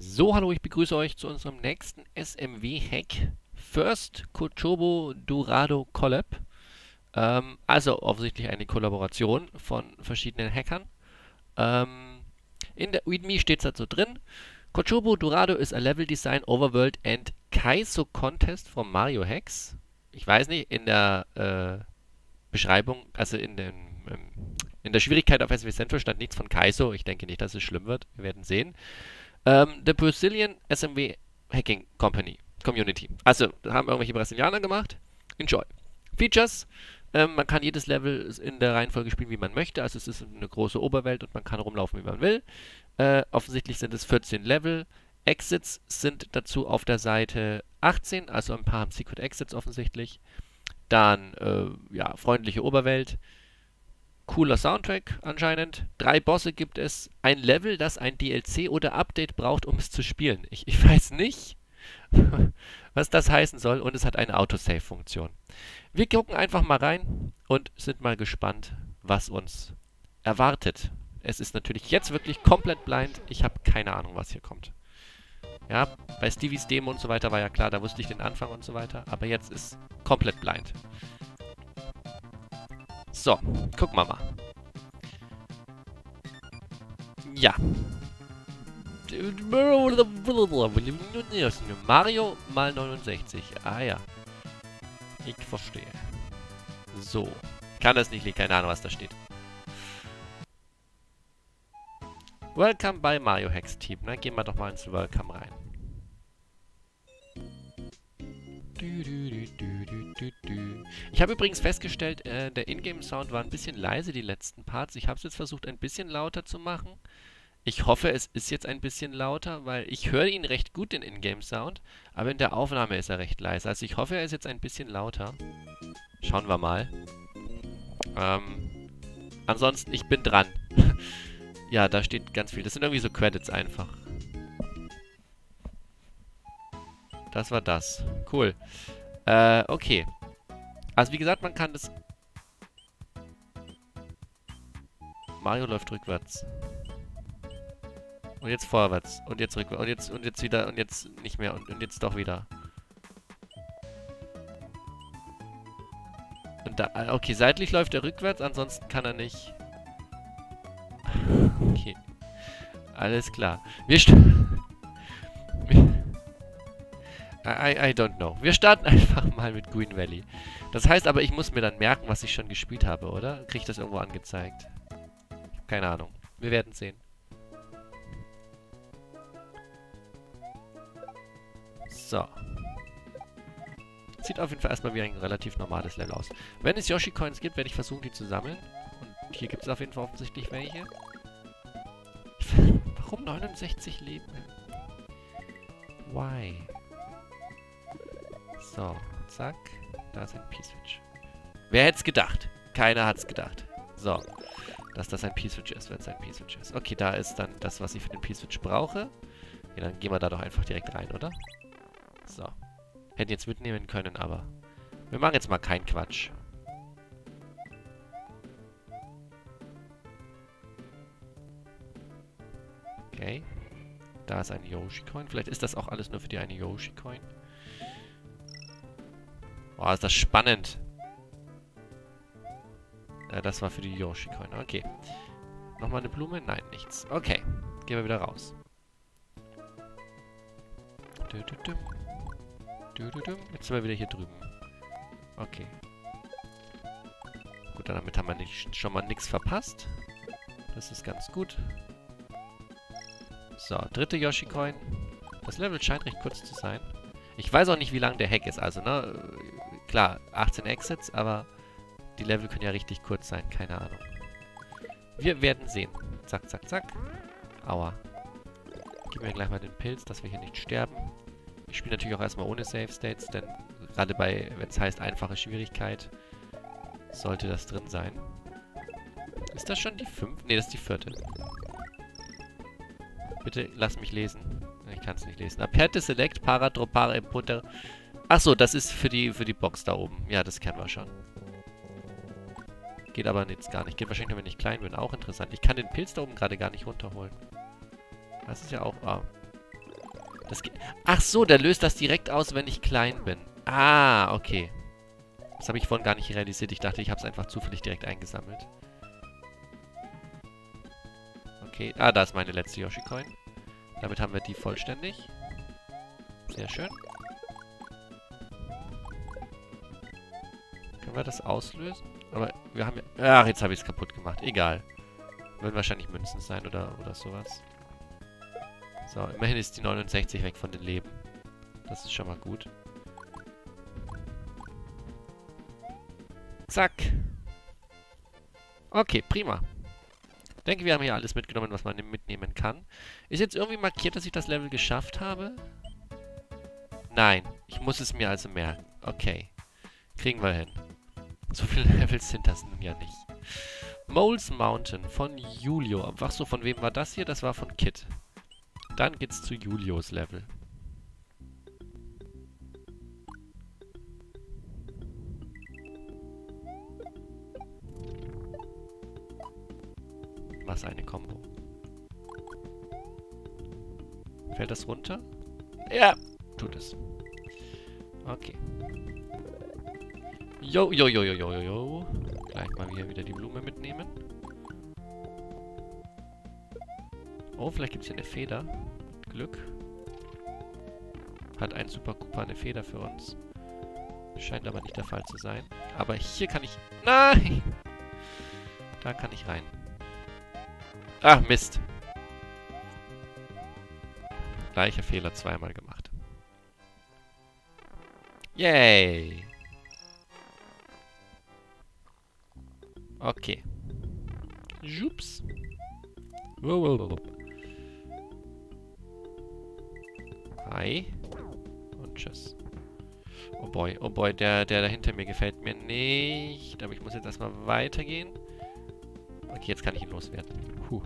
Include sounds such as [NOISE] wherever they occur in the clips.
So, hallo, ich begrüße euch zu unserem nächsten SMW-Hack. First Kochobo Dorado Collab. Ähm, also offensichtlich eine Kollaboration von verschiedenen Hackern. Ähm, in der README steht es dazu drin. Kochobo Dorado is a level design overworld and Kaizo contest from Mario Hacks. Ich weiß nicht, in der äh, Beschreibung, also in, den, ähm, in der Schwierigkeit auf SW Central stand nichts von Kaizo. Ich denke nicht, dass es schlimm wird. Wir werden sehen. Ähm, the Brazilian SMW Hacking Company Community. Also, haben irgendwelche Brasilianer gemacht. Enjoy. Features. Ähm, man kann jedes Level in der Reihenfolge spielen, wie man möchte. Also es ist eine große Oberwelt und man kann rumlaufen, wie man will. Äh, offensichtlich sind es 14 Level. Exits sind dazu auf der Seite 18, also ein paar haben Secret Exits offensichtlich. Dann, äh, ja, freundliche Oberwelt. Cooler Soundtrack anscheinend. Drei Bosse gibt es. Ein Level, das ein DLC oder Update braucht, um es zu spielen. Ich, ich [LAUGHS] weiß nicht, was das heißen soll. Und es hat eine Autosave-Funktion. Wir gucken einfach mal rein und sind mal gespannt, was uns erwartet. Es ist natürlich jetzt wirklich komplett blind. Ich habe keine Ahnung, was hier kommt. Ja, bei Stevies Demo und so weiter war ja klar, da wusste ich den Anfang und so weiter. Aber jetzt ist komplett blind. So, gucken wir mal. Ja. Mario mal 69. Ah ja. Ich verstehe. So. Ich kann das nicht, keine Ahnung, was da steht. Welcome bei Mario Hex Team. Na, gehen wir doch mal ins Welcome rein. Ich habe übrigens festgestellt, äh, der Ingame-Sound war ein bisschen leise, die letzten Parts. Ich habe es jetzt versucht, ein bisschen lauter zu machen. Ich hoffe, es ist jetzt ein bisschen lauter, weil ich höre ihn recht gut, den Ingame-Sound, aber in der Aufnahme ist er recht leise. Also ich hoffe, er ist jetzt ein bisschen lauter. Schauen wir mal. Ähm, ansonsten, ich bin dran. [LAUGHS] ja, da steht ganz viel. Das sind irgendwie so Credits einfach. Das war das. Cool. Äh, okay. Also wie gesagt, man kann das... Mario läuft rückwärts. Und jetzt vorwärts. Und jetzt rückwärts. Und jetzt, und jetzt wieder. Und jetzt nicht mehr. Und, und jetzt doch wieder. Und da. Ah, okay, seitlich läuft er rückwärts. Ansonsten kann er nicht. [LAUGHS] okay. Alles klar. Wir I, I don't know. Wir starten [LAUGHS] einfach mal mit Green Valley. Das heißt aber, ich muss mir dann merken, was ich schon gespielt habe, oder? Kriege ich das irgendwo angezeigt? Keine Ahnung. Wir werden sehen. So. Sieht auf jeden Fall erstmal wie ein relativ normales Level aus. Wenn es Yoshi-Coins gibt, werde ich versuchen, die zu sammeln. Und hier gibt es auf jeden Fall offensichtlich welche. [LAUGHS] Warum 69 Leben? Why? So, zack. Da ist ein P-Switch. Wer hätte es gedacht? Keiner hat es gedacht. So, dass das ein P-Switch ist, wenn es ein P-Switch ist. Okay, da ist dann das, was ich für den P-Switch brauche. Ja, dann gehen wir da doch einfach direkt rein, oder? So. Hätten jetzt mitnehmen können, aber... Wir machen jetzt mal keinen Quatsch. Okay. Da ist ein Yoshi-Coin. Vielleicht ist das auch alles nur für die eine Yoshi-Coin. Boah, ist das spannend. Ja, das war für die Yoshi-Coin. Okay. Nochmal eine Blume? Nein, nichts. Okay. Gehen wir wieder raus. Jetzt sind wir wieder hier drüben. Okay. Gut, damit haben wir nicht, schon mal nichts verpasst. Das ist ganz gut. So, dritte Yoshi-Coin. Das Level scheint recht kurz zu sein. Ich weiß auch nicht, wie lang der Hack ist. Also, ne? Klar, 18 Exits, aber die Level können ja richtig kurz sein. Keine Ahnung. Wir werden sehen. Zack, zack, zack. Aua. Gib mir gleich mal den Pilz, dass wir hier nicht sterben. Ich spiele natürlich auch erstmal ohne Save States, denn gerade bei, wenn es heißt einfache Schwierigkeit, sollte das drin sein. Ist das schon die fünfte? Ne, das ist die vierte. Bitte lass mich lesen. Ich kann es nicht lesen. Aperte Select Paradropare Imputer. Achso, das ist für die, für die Box da oben. Ja, das kennen wir schon. Geht aber jetzt gar nicht. Geht wahrscheinlich, wenn ich klein bin, auch interessant. Ich kann den Pilz da oben gerade gar nicht runterholen. Das ist ja auch... Ah, Das Ach so, der löst das direkt aus, wenn ich klein bin. Ah, okay. Das habe ich vorhin gar nicht realisiert. Ich dachte, ich habe es einfach zufällig direkt eingesammelt. Okay. Ah, da ist meine letzte Yoshi-Coin. Damit haben wir die vollständig. Sehr schön. Können wir das auslösen? Aber wir haben ja... Ach, jetzt habe ich es kaputt gemacht. Egal. Würden wahrscheinlich Münzen sein oder, oder sowas. So, immerhin ist die 69 weg von den Leben. Das ist schon mal gut. Zack. Okay, prima. Ich denke, wir haben hier alles mitgenommen, was man mitnehmen kann. Ist jetzt irgendwie markiert, dass ich das Level geschafft habe? Nein. Ich muss es mir also merken. Okay. Kriegen wir hin. So viele [LAUGHS] Levels sind das nun ja nicht. Moles Mountain von Julio. Ach so, von wem war das hier? Das war von Kit. Dann geht's zu Julios Level. Was eine Combo. Fällt das runter? Ja, tut es. Okay. Jo, jo, jo, jo, jo, jo. Gleich mal hier wieder die Blume mitnehmen. Oh, vielleicht gibt es hier eine Feder. Glück. Hat ein Super Koopa eine Feder für uns. Scheint aber nicht der Fall zu sein. Aber hier kann ich... Nein! Da kann ich rein. Ach, Mist. Gleicher Fehler zweimal gemacht. Yay! Okay. Jups. Hi. Und tschüss. Oh boy, oh boy, der, der da hinter mir gefällt mir nicht. Aber ich muss jetzt erstmal weitergehen. Okay, jetzt kann ich ihn loswerden. Puh.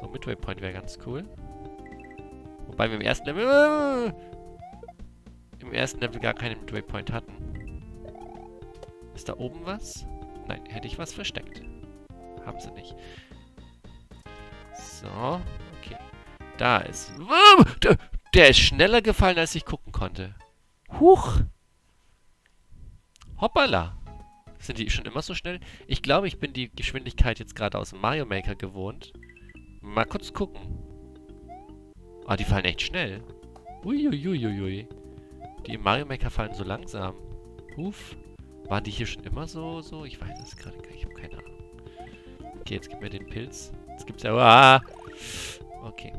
So, Midway Point wäre ganz cool. Wobei wir im ersten Level... Äh, Im ersten Level gar keinen Midway Point hatten. Ist da oben was? Nein, hätte ich was versteckt. Haben sie nicht. So, da ist... Der ist schneller gefallen, als ich gucken konnte. Huch! Hoppala! Sind die schon immer so schnell? Ich glaube, ich bin die Geschwindigkeit jetzt gerade aus Mario Maker gewohnt. Mal kurz gucken. Ah, die fallen echt schnell. Uiuiuiui. Die im Mario Maker fallen so langsam. Huf. Waren die hier schon immer so, so? Ich weiß es gerade gar nicht. Ich habe keine Ahnung. Okay, jetzt gib mir den Pilz. Jetzt gibt's ja... Ah! Okay.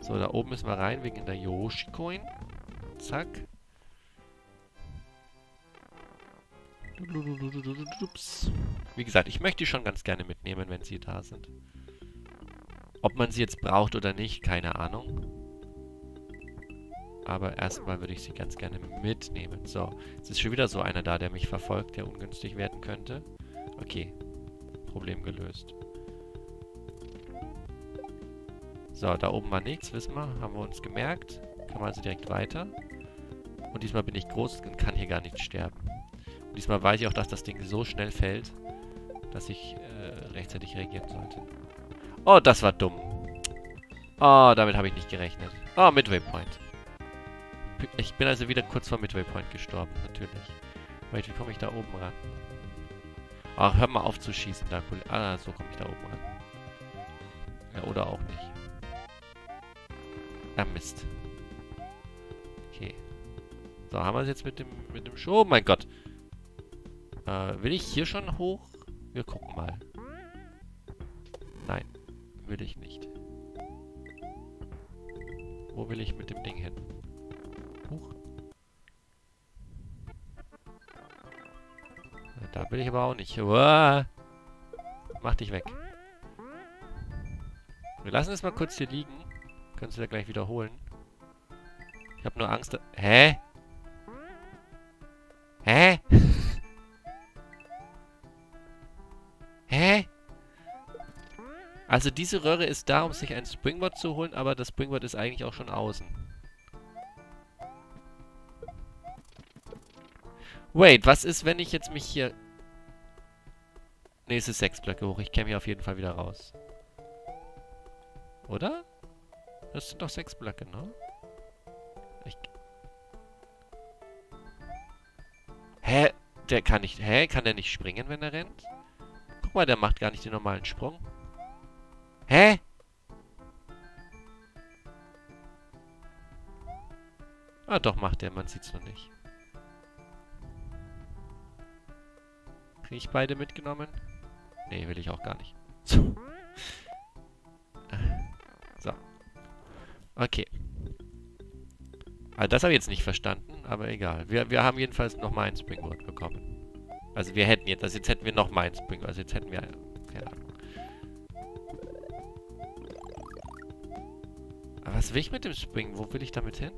So, da oben müssen wir rein wegen der Yoshi-Coin. Zack. Wie gesagt, ich möchte die schon ganz gerne mitnehmen, wenn sie da sind. Ob man sie jetzt braucht oder nicht, keine Ahnung. Aber erstmal würde ich sie ganz gerne mitnehmen. So, jetzt ist schon wieder so einer da, der mich verfolgt, der ungünstig werden könnte. Okay, Problem gelöst. So, da oben war nichts, wissen wir. Haben wir uns gemerkt. Kann man also direkt weiter. Und diesmal bin ich groß und kann hier gar nicht sterben. Und diesmal weiß ich auch, dass das Ding so schnell fällt, dass ich äh, rechtzeitig reagieren sollte. Oh, das war dumm. Oh, damit habe ich nicht gerechnet. Oh, Midway Point. Ich bin also wieder kurz vor Midway Point gestorben, natürlich. Wait, wie komme ich da oben ran? Ach, hör mal auf zu schießen, da. Ah, so komme ich da oben ran. Ja, oder auch nicht. Ah, Mist. Okay. So, haben wir es jetzt mit dem, mit dem Show? Oh mein Gott. Äh, will ich hier schon hoch? Wir gucken mal. Nein, will ich nicht. Wo will ich mit dem Ding hin? Da will ich aber auch nicht. Uah. Mach dich weg. Wir lassen es mal kurz hier liegen. Kannst du ja gleich wiederholen. Ich habe nur Angst... Hä? Hä? [LAUGHS] Hä? Also diese Röhre ist da, um sich ein Springboard zu holen, aber das Springboard ist eigentlich auch schon außen. Wait, was ist, wenn ich jetzt mich hier... Ne, es ist sechs Blöcke hoch. Ich käme hier auf jeden Fall wieder raus. Oder? Das sind doch sechs Blöcke, ne? Ich... Hä? Der kann nicht... Hä? Kann der nicht springen, wenn er rennt? Guck mal, der macht gar nicht den normalen Sprung. Hä? Ah, doch, macht der. Man sieht's noch nicht. Krieg ich beide mitgenommen? Nee, will ich auch gar nicht. So. [LAUGHS] so. Okay. Also das habe ich jetzt nicht verstanden, aber egal. Wir, wir haben jedenfalls nochmal ein Springboard bekommen. Also wir hätten jetzt, also jetzt hätten wir nochmal ein Springboard. Also jetzt hätten wir, keine Ahnung. Aber was will ich mit dem Spring? Wo will ich damit hin?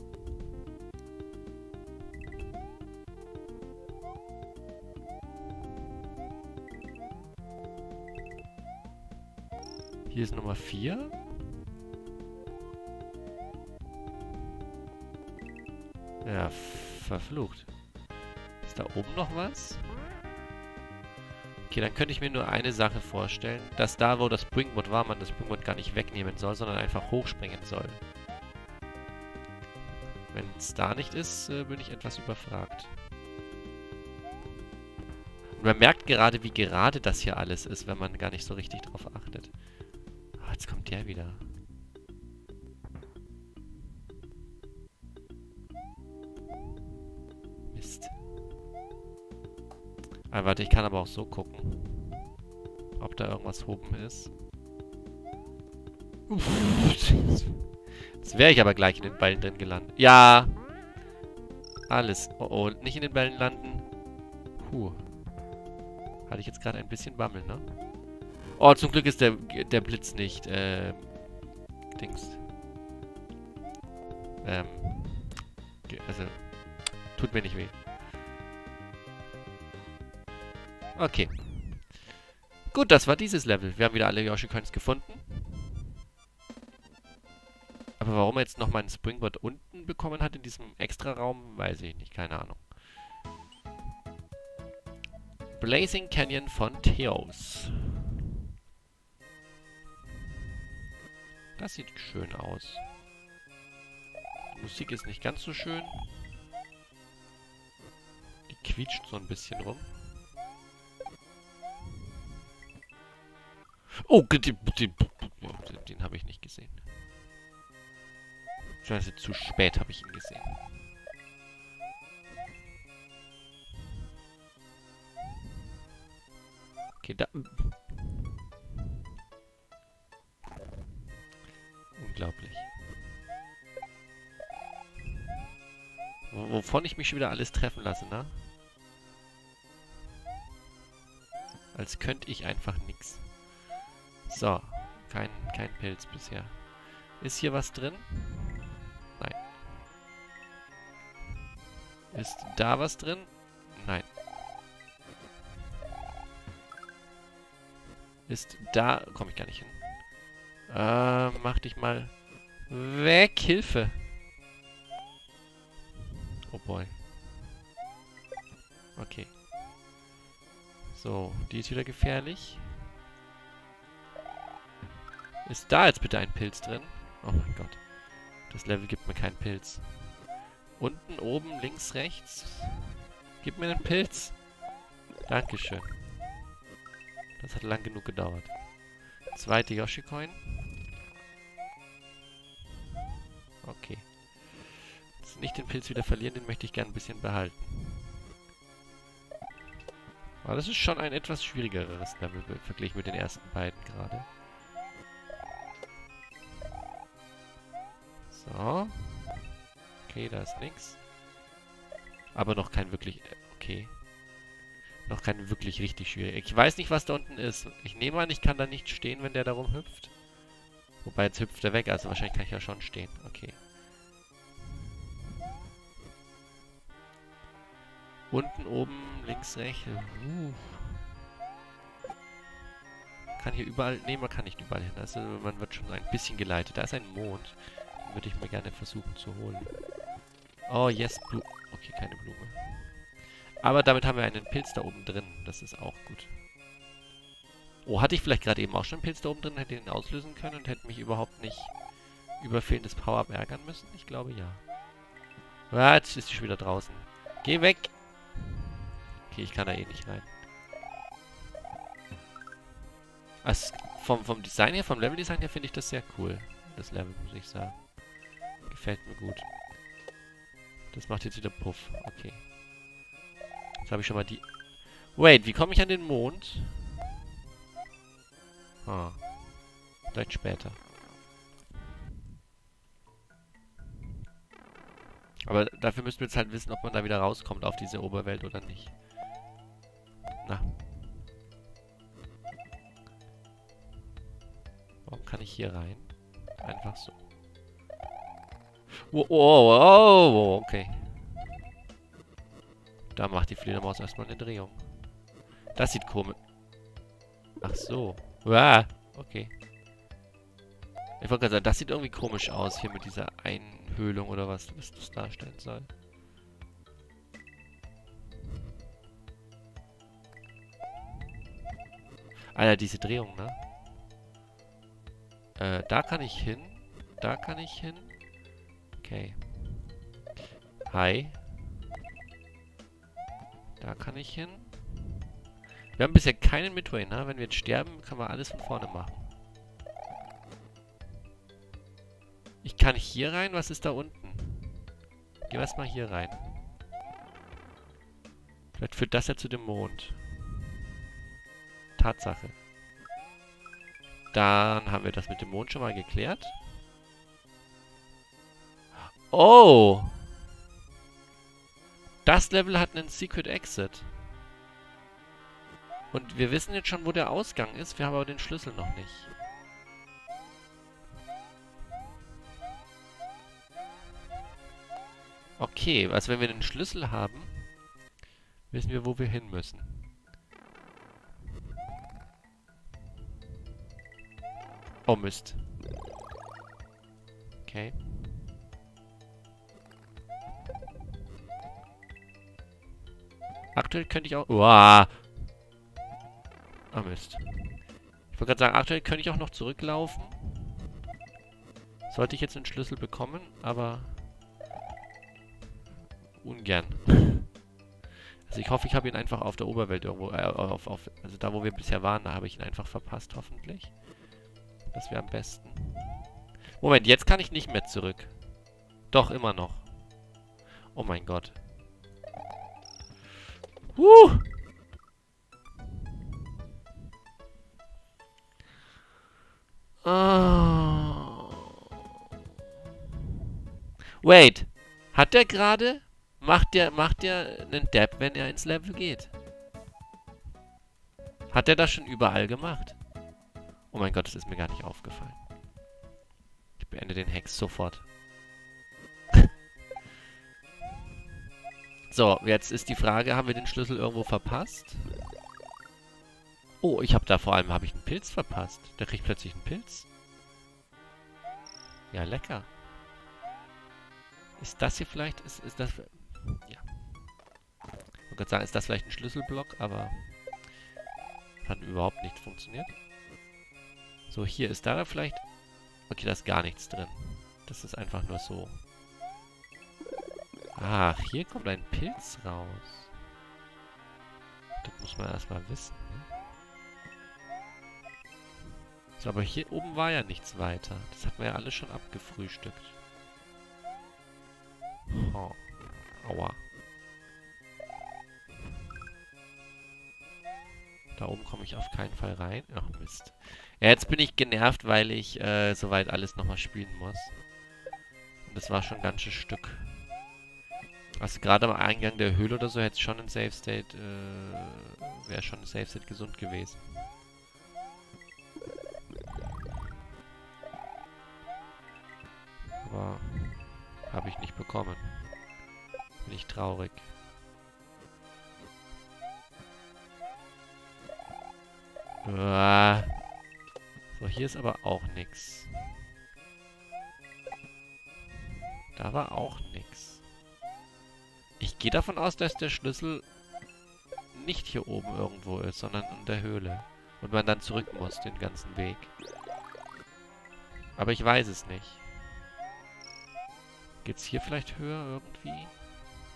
Hier ist Nummer 4. Ja, verflucht. Ist da oben noch was? Okay, dann könnte ich mir nur eine Sache vorstellen, dass da, wo das Springboard war, man das Springboard gar nicht wegnehmen soll, sondern einfach hochspringen soll. Wenn es da nicht ist, äh, bin ich etwas überfragt. Und man merkt gerade, wie gerade das hier alles ist, wenn man gar nicht so richtig drauf der wieder. Ah, warte, ich kann aber auch so gucken. Ob da irgendwas oben ist. Jetzt wäre ich aber gleich in den Ballen drin gelandet. Ja! Alles. Oh oh, nicht in den Ballen landen. Puh. Hatte ich jetzt gerade ein bisschen Bammel, ne? Oh, zum Glück ist der, der Blitz nicht, ähm, Dings. Ähm, also, tut mir nicht weh. Okay. Gut, das war dieses Level. Wir haben wieder alle Yoshi-Coins gefunden. Aber warum er jetzt nochmal ein Springboard unten bekommen hat in diesem Extra-Raum, weiß ich nicht. Keine Ahnung. Blazing Canyon von Theos. Das sieht schön aus. Die Musik ist nicht ganz so schön. Die quietscht so ein bisschen rum. Oh, den, den, habe ich nicht gesehen. Scheiße, zu spät habe ich ihn gesehen. Okay, da... Unglaublich. Wovon ich mich schon wieder alles treffen lasse, ne? Als könnte ich einfach nichts. So, kein, kein Pilz bisher. Ist hier was drin? Nein. Ist da was drin? Nein. Ist da... Komme ich gar nicht hin. Äh, mach dich mal weg. Hilfe. Oh boy. Okay. So, die ist wieder gefährlich. Ist da jetzt bitte ein Pilz drin? Oh mein Gott. Das Level gibt mir keinen Pilz. Unten, oben, links, rechts. Gib mir einen Pilz. Dankeschön. Das hat lang genug gedauert. Zweite Yoshi-Coin. Jetzt nicht den Pilz wieder verlieren, den möchte ich gerne ein bisschen behalten. Aber das ist schon ein etwas schwierigeres Level verglichen mit den ersten beiden gerade. So. Okay, da ist nichts. Aber noch kein wirklich... Okay. Noch kein wirklich richtig schwierig. Ich weiß nicht, was da unten ist. Ich nehme an, ich kann da nicht stehen, wenn der da rumhüpft. Wobei, jetzt hüpft er weg. Also wahrscheinlich kann ich ja schon stehen. Okay. Unten, oben, links, rechts. Uh. Kann hier überall... Ne, man kann nicht überall hin. Also man wird schon ein bisschen geleitet. Da ist ein Mond würde ich mir gerne versuchen zu holen. Oh, yes, Blume. Okay, keine Blume. Aber damit haben wir einen Pilz da oben drin. Das ist auch gut. Oh, hatte ich vielleicht gerade eben auch schon einen Pilz da oben drin, hätte ihn auslösen können und hätte mich überhaupt nicht über fehlendes Power-Up ärgern müssen? Ich glaube ja. Ah, jetzt ist sie schon wieder draußen. Geh weg! Okay, ich kann da eh nicht rein. Also vom, vom Design her, vom Level-Design her finde ich das sehr cool. Das Level, muss ich sagen. Gefällt mir gut. Das macht jetzt wieder Puff. Okay. Jetzt habe ich schon mal die... Wait, wie komme ich an den Mond? Ah. Vielleicht später. Aber dafür müssen wir jetzt halt wissen, ob man da wieder rauskommt auf diese Oberwelt oder nicht. Na. Warum kann ich hier rein? Einfach so. Oh, oh, oh, oh, okay. Da macht die Fledermaus erstmal eine Drehung. Das sieht komisch. Ach so. Ah, okay. Ich wollte gerade sagen, das sieht irgendwie komisch aus hier mit dieser Einhöhlung oder was, was das darstellen soll. Ah diese Drehung, ne? Äh, da kann ich hin. Da kann ich hin. Okay. Hi. Da kann ich hin. Wir haben bisher keinen Midway, ne? Wenn wir jetzt sterben, können wir alles von vorne machen. Ich kann hier rein. Was ist da unten? Wir erstmal hier rein. Vielleicht führt das ja zu dem Mond. Tatsache. Dann haben wir das mit dem Mond schon mal geklärt. Oh! Das Level hat einen Secret Exit. Und wir wissen jetzt schon, wo der Ausgang ist. Wir haben aber den Schlüssel noch nicht. Okay, also wenn wir den Schlüssel haben, wissen wir, wo wir hin müssen. Oh Mist. Okay. Aktuell könnte ich auch... Uah. Oh Mist. Ich wollte gerade sagen, aktuell könnte ich auch noch zurücklaufen. Sollte ich jetzt einen Schlüssel bekommen, aber... Ungern. [LAUGHS] Also ich hoffe, ich habe ihn einfach auf der Oberwelt irgendwo... Äh, auf, auf, also da, wo wir bisher waren, da habe ich ihn einfach verpasst, hoffentlich. Das wäre am besten. Moment, jetzt kann ich nicht mehr zurück. Doch, immer noch. Oh mein Gott. Huh! Oh. Wait. Hat der gerade... Macht der, macht der einen Dab, wenn er ins Level geht? Hat der das schon überall gemacht? Oh mein Gott, das ist mir gar nicht aufgefallen. Ich beende den Hex sofort. [LAUGHS] so, jetzt ist die Frage, haben wir den Schlüssel irgendwo verpasst? Oh, ich habe da vor allem habe ich einen Pilz verpasst. Der kriegt plötzlich einen Pilz. Ja, lecker. Ist das hier vielleicht... Ist, ist das... Ja. Ich gerade sagen, ist das vielleicht ein Schlüsselblock, aber... Hat überhaupt nicht funktioniert. So, hier ist da vielleicht... Okay, da ist gar nichts drin. Das ist einfach nur so. Ach, hier kommt ein Pilz raus. Das muss man erstmal wissen. Ne? So, aber hier oben war ja nichts weiter. Das hatten wir ja alles schon abgefrühstückt. Oh. Aua. Da oben komme ich auf keinen Fall rein. Ach, Mist. Ja, jetzt bin ich genervt, weil ich äh, soweit alles nochmal spielen muss. Und das war schon ein ganzes Stück. Also gerade am Eingang der Höhle oder so hätte schon ein Safe State, äh, wäre schon ein Safe State gesund gewesen. Aber habe ich nicht bekommen. Bin ich traurig. So, hier ist aber auch nichts. Da war auch nichts. Ich gehe davon aus, dass der Schlüssel nicht hier oben irgendwo ist, sondern in der Höhle. Und man dann zurück muss, den ganzen Weg. Aber ich weiß es nicht. Geht's hier vielleicht höher irgendwie?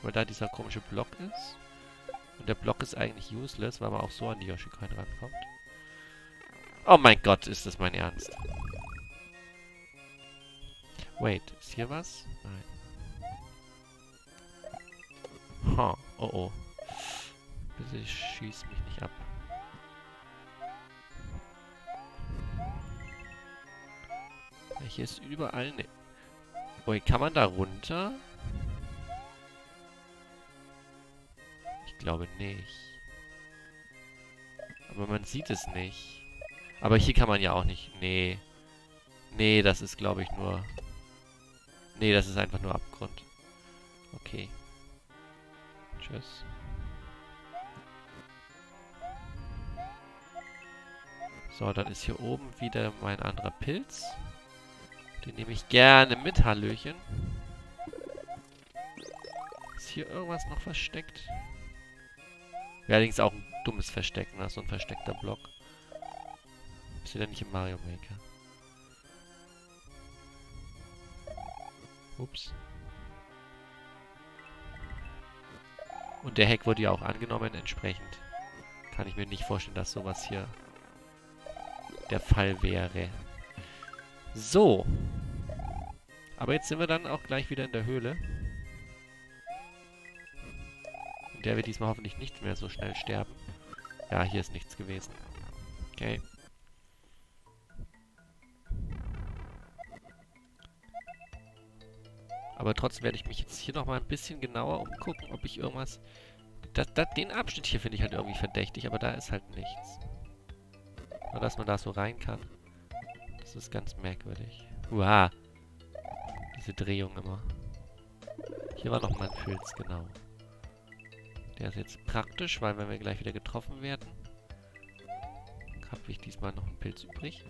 Weil da dieser komische Block ist. Und der Block ist eigentlich useless, weil man auch so an die Yoshi-Coin rankommt. Oh mein Gott, ist das mein Ernst. Wait, ist hier was? Nein. Ha, oh oh. Bitte schieß mich nicht ab. Hier ist überall ne... Oh, kann man da runter? Ich glaube nicht. Aber man sieht es nicht. Aber hier kann man ja auch nicht... Nee. Nee, das ist, glaube ich, nur... Nee, das ist einfach nur Abgrund. Okay. Tschüss. So, dann ist hier oben wieder mein anderer Pilz. Den nehme ich gerne mit, Hallöchen. Ist hier irgendwas noch versteckt? Wäre allerdings auch ein dummes Versteck, ne? So ein versteckter Block. Ist wieder nicht im Mario Maker. Ups. Und der Hack wurde ja auch angenommen, entsprechend kann ich mir nicht vorstellen, dass sowas hier der Fall wäre. So. Aber jetzt sind wir dann auch gleich wieder in der Höhle. In der wir diesmal hoffentlich nicht mehr so schnell sterben. Ja, hier ist nichts gewesen. Okay. Aber trotzdem werde ich mich jetzt hier nochmal ein bisschen genauer umgucken, ob ich irgendwas... Das, das, den Abschnitt hier finde ich halt irgendwie verdächtig, aber da ist halt nichts. Nur, dass man da so rein kann. Das ist ganz merkwürdig. Uah. Diese Drehung immer. Hier war noch mein Pilz, genau. Der ist jetzt praktisch, weil wenn wir gleich wieder getroffen werden, habe ich diesmal noch einen Pilz übrig.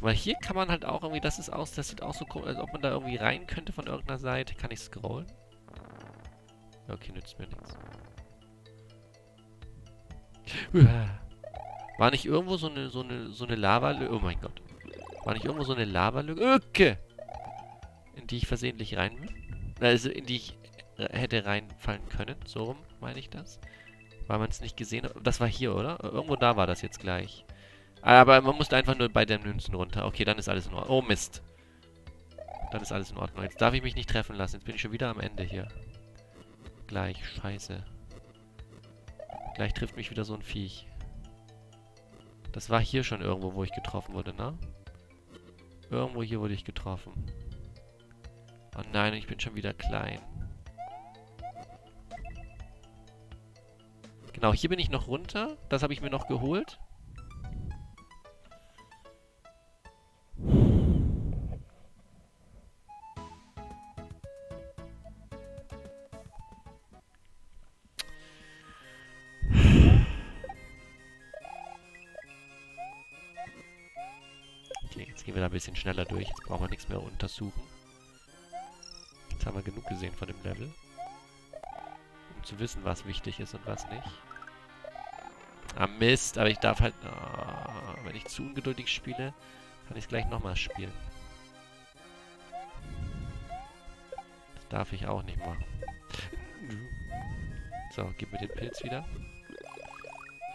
Weil hier kann man halt auch irgendwie, das ist aus, das sieht auch so komisch, als ob man da irgendwie rein könnte von irgendeiner Seite. Kann ich scrollen? Okay, nützt mir nichts. War nicht irgendwo so eine, so eine, so eine Lava... Oh mein Gott. War nicht irgendwo so eine Lavalücke? In die ich versehentlich rein will? Also, in die ich hätte reinfallen können. So rum meine ich das. Weil man es nicht gesehen hat. Das war hier, oder? Irgendwo da war das jetzt gleich. Aber man musste einfach nur bei den Münzen runter. Okay, dann ist alles in Ordnung. Oh, Mist. Dann ist alles in Ordnung. Jetzt darf ich mich nicht treffen lassen. Jetzt bin ich schon wieder am Ende hier. Gleich. Scheiße. Gleich trifft mich wieder so ein Viech. Das war hier schon irgendwo, wo ich getroffen wurde, ne? Irgendwo hier wurde ich getroffen. Oh nein, ich bin schon wieder klein. Genau, hier bin ich noch runter. Das habe ich mir noch geholt. Bisschen schneller durch. Jetzt brauchen wir nichts mehr untersuchen. Jetzt haben wir genug gesehen von dem Level. Um zu wissen, was wichtig ist und was nicht. Ah, Mist. Aber ich darf halt... Oh, wenn ich zu ungeduldig spiele, kann ich es gleich nochmal spielen. Das darf ich auch nicht machen. So, gib mir den Pilz wieder.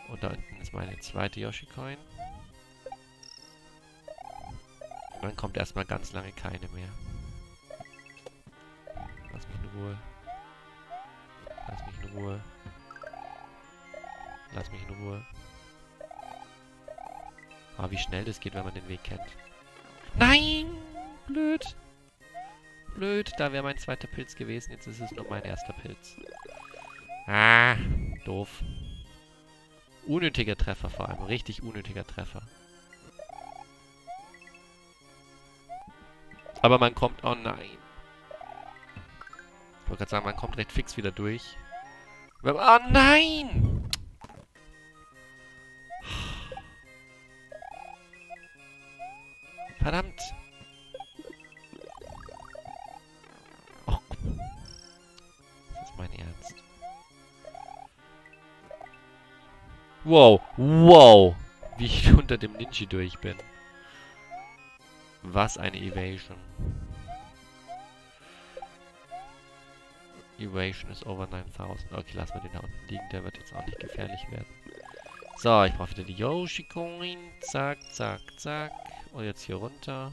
Und da unten ist meine zweite Yoshi-Coin. Dann kommt erstmal ganz lange keine mehr. Lass mich in Ruhe. Lass mich in Ruhe. Lass mich in Ruhe. Aber wie schnell das geht, wenn man den Weg kennt. Nein! Blöd! Blöd, da wäre mein zweiter Pilz gewesen. Jetzt ist es nur mein erster Pilz. Ah, doof. Unnötiger Treffer vor allem. Richtig unnötiger Treffer. Aber man kommt... Oh nein. Ich wollte gerade sagen, man kommt recht fix wieder durch. Oh nein! Verdammt! Och. Das ist mein Ernst. Wow. Wow. Wie ich [LAUGHS] unter dem Ninja durch bin. Was eine Evasion. Evasion is over 9000. Okay, lassen wir den da unten liegen. Der wird jetzt auch nicht gefährlich werden. So, ich brauche wieder die Yoshi-Coin. Zack, zack, zack. Und jetzt hier runter.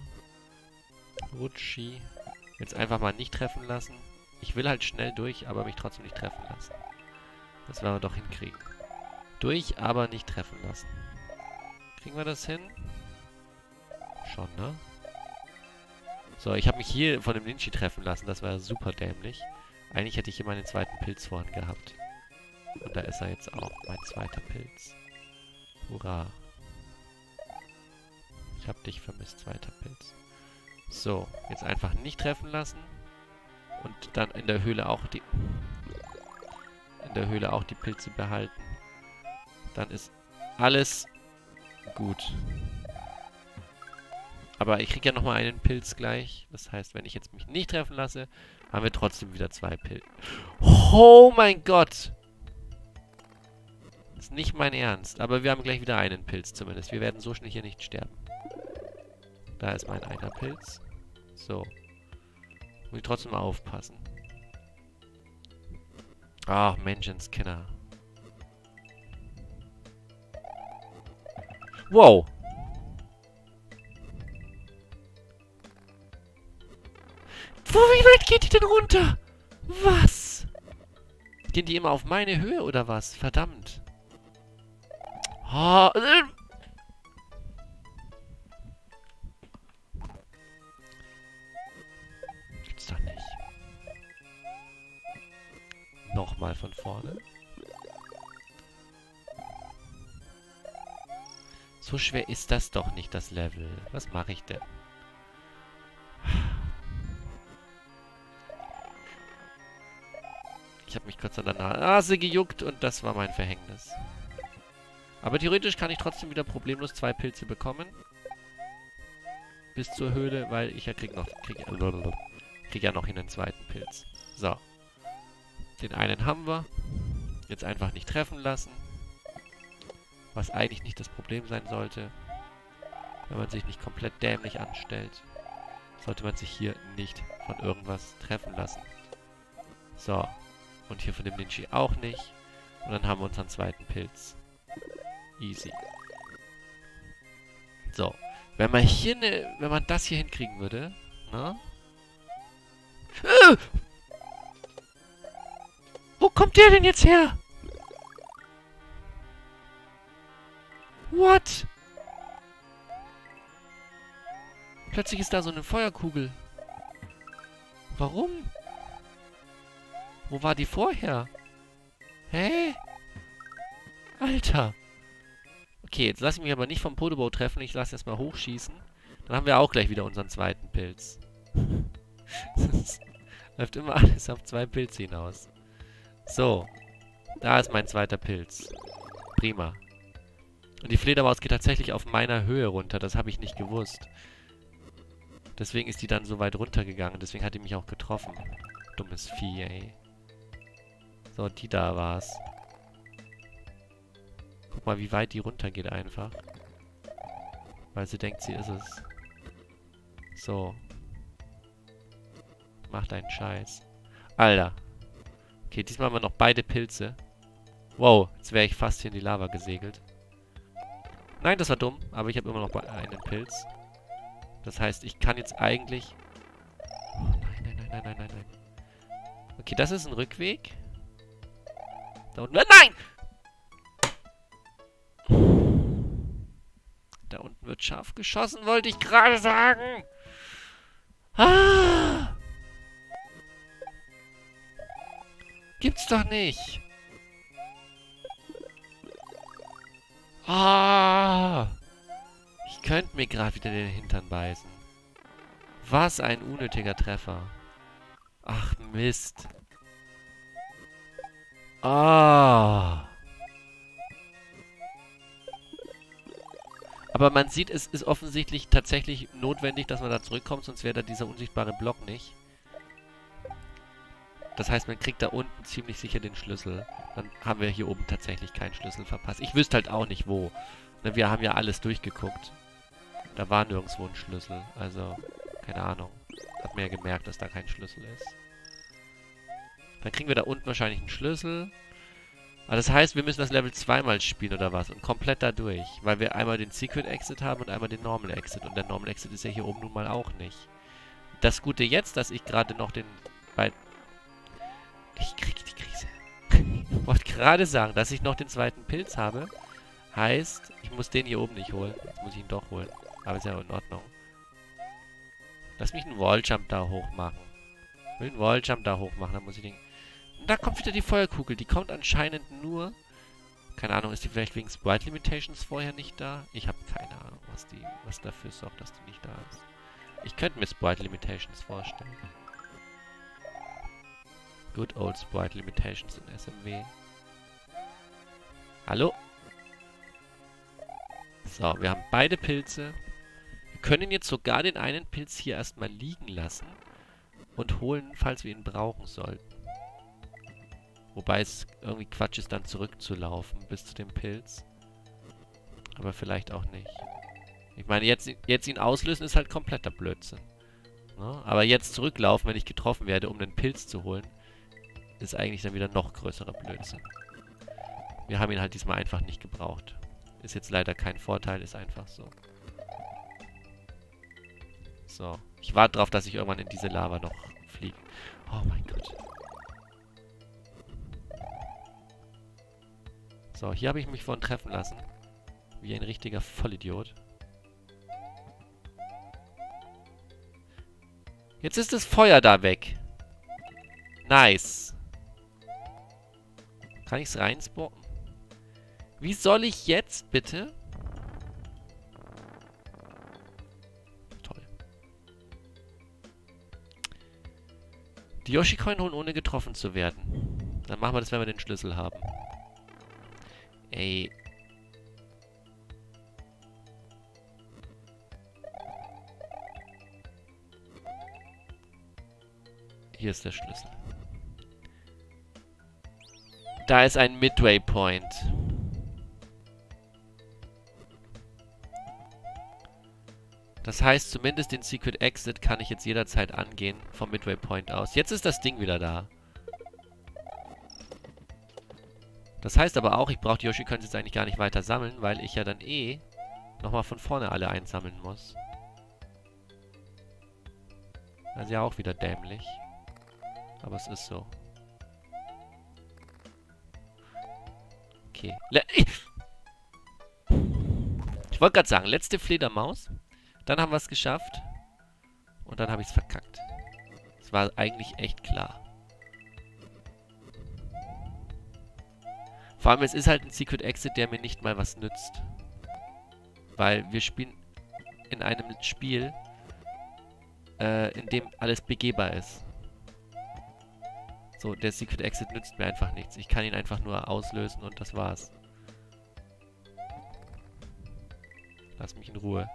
Rutschi. Jetzt einfach mal nicht treffen lassen. Ich will halt schnell durch, aber mich trotzdem nicht treffen lassen. Das werden wir doch hinkriegen. Durch, aber nicht treffen lassen. Kriegen wir das hin? Schon, ne? So, ich habe mich hier von dem Ninchi treffen lassen. Das war super dämlich. Eigentlich hätte ich hier meinen zweiten Pilz vorhin gehabt. Und da ist er jetzt auch, mein zweiter Pilz. Hurra. Ich habe dich vermisst, zweiter Pilz. So, jetzt einfach nicht treffen lassen. Und dann in der Höhle auch die... In der Höhle auch die Pilze behalten. Dann ist alles gut. Aber ich kriege ja nochmal einen Pilz gleich. Das heißt, wenn ich jetzt mich nicht treffen lasse, haben wir trotzdem wieder zwei Pilze. Oh mein Gott! Das ist nicht mein Ernst. Aber wir haben gleich wieder einen Pilz zumindest. Wir werden so schnell hier nicht sterben. Da ist mein einer Pilz. So. Muss ich trotzdem aufpassen. Ach, Menschenskinder. Wow. Wo, wie weit geht die denn runter? Was? Gehen die immer auf meine Höhe oder was? Verdammt. Oh, äh. Gibt's doch nicht. Nochmal von vorne. So schwer ist das doch nicht, das Level. Was mache ich denn? Ich habe mich kurz an der Nase gejuckt und das war mein Verhängnis. Aber theoretisch kann ich trotzdem wieder problemlos zwei Pilze bekommen. Bis zur Höhle, weil ich ja krieg noch... Krieg, krieg ja noch in den zweiten Pilz. So. Den einen haben wir. Jetzt einfach nicht treffen lassen. Was eigentlich nicht das Problem sein sollte. Wenn man sich nicht komplett dämlich anstellt, sollte man sich hier nicht von irgendwas treffen lassen. So. Und hier von dem Ninji auch nicht. Und dann haben wir unseren zweiten Pilz. Easy. So. Wenn man hier ne, wenn man das hier hinkriegen würde, ne? Äh! Wo kommt der denn jetzt her? What? Plötzlich ist da so eine Feuerkugel. Warum? Wo war die vorher? Hä? Alter. Okay, jetzt lasse ich mich aber nicht vom Podobo treffen. Ich lasse erstmal hochschießen. Dann haben wir auch gleich wieder unseren zweiten Pilz. das [LAUGHS] läuft immer alles auf zwei Pilze hinaus. So. Da ist mein zweiter Pilz. Prima. Und die Fledermaus geht tatsächlich auf meiner Höhe runter. Das habe ich nicht gewusst. Deswegen ist die dann so weit runtergegangen. Deswegen hat die mich auch getroffen. Dummes Vieh, ey. So, die da war's. Guck mal, wie weit die runtergeht einfach. Weil sie denkt, sie ist es. So. Mach deinen Scheiß. Alter. Okay, diesmal haben wir noch beide Pilze. Wow, jetzt wäre ich fast hier in die Lava gesegelt. Nein, das war dumm, aber ich habe immer noch einen Pilz. Das heißt, ich kann jetzt eigentlich... Oh, nein, nein, nein, nein, nein, nein, nein. Okay, das ist ein Rückweg. Da unten. Nein! Da unten wird scharf geschossen, wollte ich gerade sagen. Ah! Gibt's doch nicht. Ah! Ich könnte mir gerade wieder den Hintern beißen. Was ein unnötiger Treffer. Ach, Mist. Ah. Aber man sieht, es ist offensichtlich tatsächlich notwendig, dass man da zurückkommt, sonst wäre da dieser unsichtbare Block nicht. Das heißt, man kriegt da unten ziemlich sicher den Schlüssel. Dann haben wir hier oben tatsächlich keinen Schlüssel verpasst. Ich wüsste halt auch nicht wo. Ne, wir haben ja alles durchgeguckt. Da war nirgendwo ein Schlüssel. Also, keine Ahnung. Hat mir ja gemerkt, dass da kein Schlüssel ist. Dann kriegen wir da unten wahrscheinlich einen Schlüssel. Aber das heißt, wir müssen das Level zweimal spielen oder was? Und komplett da durch. Weil wir einmal den Secret Exit haben und einmal den Normal Exit. Und der Normal Exit ist ja hier oben nun mal auch nicht. Das Gute jetzt, dass ich gerade noch den... Bei ich krieg die Krise. ich [LAUGHS] wollte gerade sagen, dass ich noch den zweiten Pilz habe. Heißt, ich muss den hier oben nicht holen. Jetzt muss ich ihn doch holen. Aber ist ja in Ordnung. Lass mich einen Walljump da hoch machen. Ich will einen Walljump da hoch machen, dann muss ich den... Da kommt wieder die Feuerkugel. Die kommt anscheinend nur... Keine Ahnung, ist die vielleicht wegen Sprite Limitations vorher nicht da? Ich habe keine Ahnung, was die, was dafür sorgt, dass die nicht da ist. Ich könnte mir Sprite Limitations vorstellen. Good old Sprite Limitations in SMW. Hallo? So, wir haben beide Pilze. Wir können jetzt sogar den einen Pilz hier erstmal liegen lassen und holen, falls wir ihn brauchen sollten. Wobei es irgendwie Quatsch ist, dann zurückzulaufen bis zu dem Pilz. Aber vielleicht auch nicht. Ich meine, jetzt, jetzt ihn auslösen ist halt kompletter Blödsinn. Ne? Aber jetzt zurücklaufen, wenn ich getroffen werde, um den Pilz zu holen, ist eigentlich dann wieder noch größerer Blödsinn. Wir haben ihn halt diesmal einfach nicht gebraucht. Ist jetzt leider kein Vorteil, ist einfach so. So. Ich warte darauf, dass ich irgendwann in diese Lava noch fliege. So, hier habe ich mich vorhin treffen lassen. Wie ein richtiger Vollidiot. Jetzt ist das Feuer da weg. Nice. Kann ich es reinspocken? Wie soll ich jetzt bitte... Toll. Die Yoshi-Coin holen, ohne getroffen zu werden. Dann machen wir das, wenn wir den Schlüssel haben. Ey. Hier ist der Schlüssel. Da ist ein Midway Point. Das heißt, zumindest den Secret Exit kann ich jetzt jederzeit angehen vom Midway Point aus. Jetzt ist das Ding wieder da. Das heißt aber auch, ich brauche die Yoshi-Coins jetzt eigentlich gar nicht weiter sammeln, weil ich ja dann eh nochmal von vorne alle einsammeln muss. Ist ja auch wieder dämlich. Aber es ist so. Okay. Le ich wollte gerade sagen, letzte Fledermaus. Dann haben wir es geschafft. Und dann habe ich es verkackt. Das war eigentlich echt klar. Vor allem, es ist halt ein Secret Exit, der mir nicht mal was nützt. Weil wir spielen in einem Spiel, äh, in dem alles begehbar ist. So, der Secret Exit nützt mir einfach nichts. Ich kann ihn einfach nur auslösen und das war's. Lass mich in Ruhe.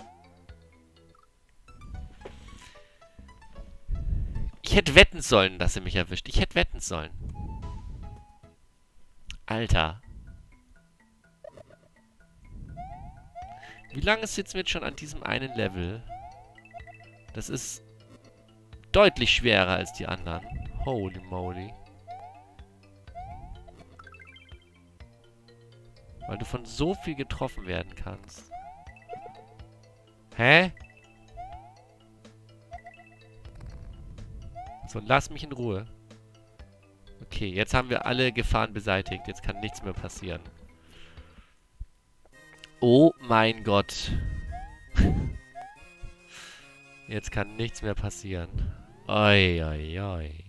Ich hätte wetten sollen, dass er mich erwischt. Ich hätte wetten sollen. Alter. Wie lange sitzen wir jetzt schon an diesem einen Level? Das ist deutlich schwerer als die anderen. Holy moly. Weil du von so viel getroffen werden kannst. Hä? So, lass mich in Ruhe. Okay, jetzt haben wir alle Gefahren beseitigt. Jetzt kann nichts mehr passieren. Oh mein Gott. [LAUGHS] Jetzt kann nichts mehr passieren. Oi, oi, oi.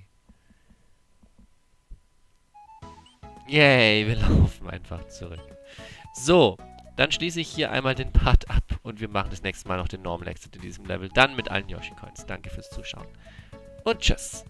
Yay, wir [LAUGHS] laufen einfach zurück. So, dann schließe ich hier einmal den Part ab und wir machen das nächste Mal noch den Normal Exit in diesem Level. Dann mit allen Yoshi-Coins. Danke fürs Zuschauen und tschüss.